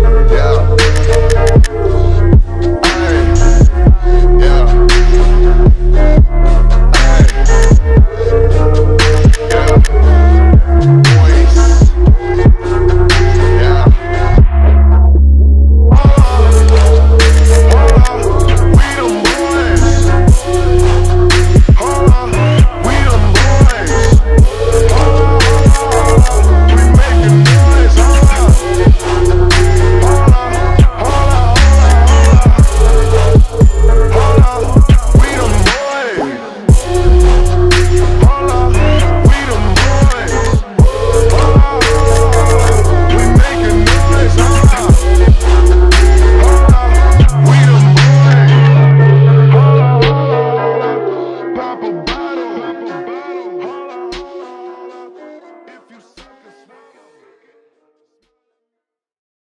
Yeah.